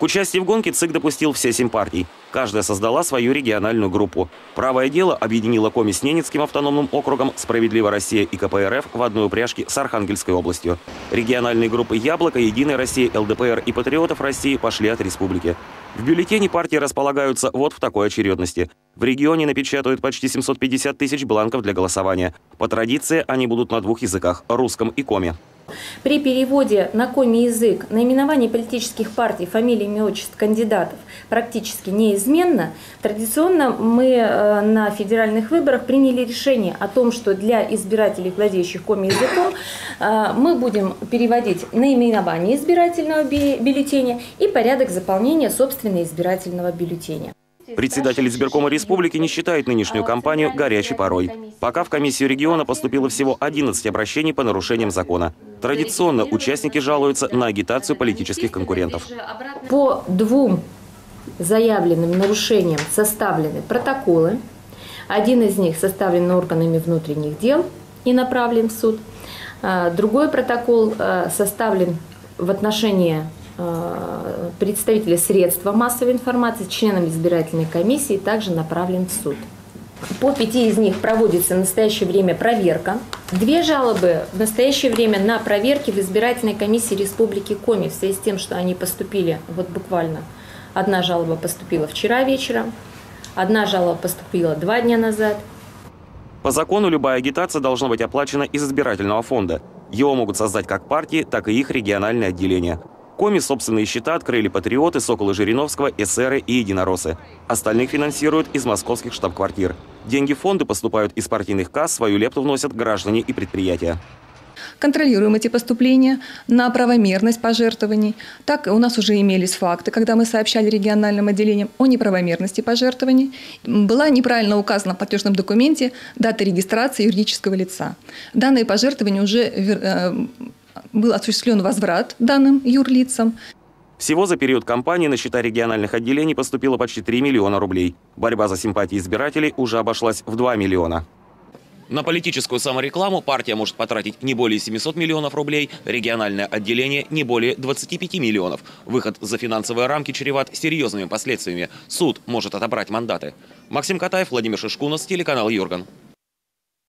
К участию в гонке ЦИК допустил все семь партий. Каждая создала свою региональную группу. «Правое дело» объединило Коми с Ненецким автономным округом, «Справедливая Россия» и КПРФ в одной упряжке с Архангельской областью. Региональные группы «Яблоко», «Единая Россия», ЛДПР и «Патриотов России» пошли от республики. В бюллетене партии располагаются вот в такой очередности. В регионе напечатают почти 750 тысяч бланков для голосования. По традиции они будут на двух языках – русском и коме. При переводе на коми язык наименований политических партий, фамилий, имя, отчеств кандидатов практически неизменно. Традиционно мы э, на федеральных выборах приняли решение о том, что для избирателей, владеющих коми языком, э, мы будем переводить наименование избирательного бюллетеня и порядок заполнения собственного избирательного бюллетеня. Председатель избиркома республики не считает нынешнюю кампанию горячей порой. Пока в комиссию региона поступило всего 11 обращений по нарушениям закона. Традиционно участники жалуются на агитацию политических конкурентов. По двум заявленным нарушениям составлены протоколы. Один из них составлен органами внутренних дел и направлен в суд. А, другой протокол а, составлен в отношении представителя средства массовой информации, членам избирательной комиссии, также направлен в суд. По пяти из них проводится в настоящее время проверка. Две жалобы в настоящее время на проверке в избирательной комиссии Республики Коми в связи с тем, что они поступили вот буквально. Одна жалоба поступила вчера вечером, одна жалоба поступила два дня назад. По закону любая агитация должна быть оплачена из избирательного фонда. Его могут создать как партии, так и их региональные отделения. Коми собственные счета открыли патриоты, Соколы Жириновского, эсеры и единороссы. Остальных финансируют из московских штаб-квартир. Деньги фонды поступают из партийных касс, свою лепту вносят граждане и предприятия контролируем эти поступления на правомерность пожертвований. Так у нас уже имелись факты, когда мы сообщали региональным отделениям о неправомерности пожертвований. Была неправильно указана в платежном документе дата регистрации юридического лица. Данные пожертвования уже э, был осуществлен возврат данным юрлицам. Всего за период кампании на счета региональных отделений поступило почти 3 миллиона рублей. Борьба за симпатии избирателей уже обошлась в 2 миллиона. На политическую саморекламу партия может потратить не более 700 миллионов рублей, региональное отделение не более 25 миллионов. Выход за финансовые рамки чреват серьезными последствиями. Суд может отобрать мандаты. Максим Катаев, Владимир Шишкунов, телеканал «Юрган».